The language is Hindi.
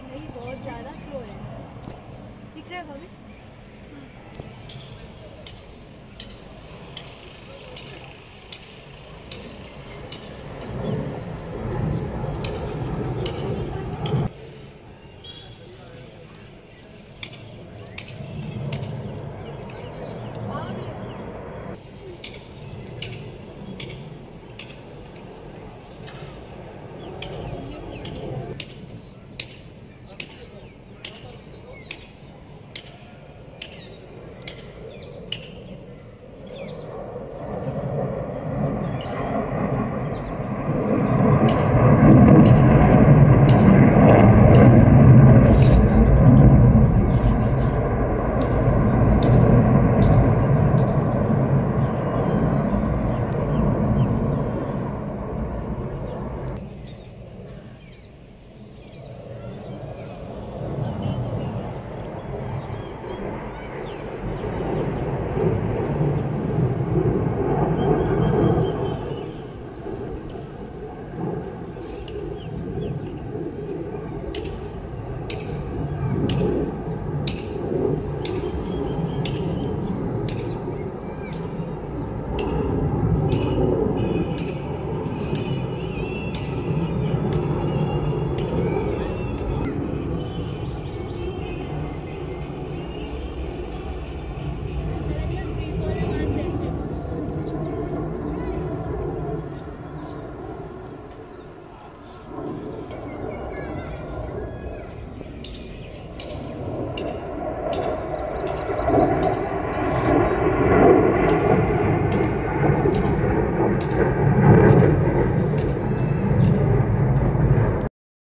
नहीं बहुत ज़्यादा स्लो है। दिख रहा है भाभी?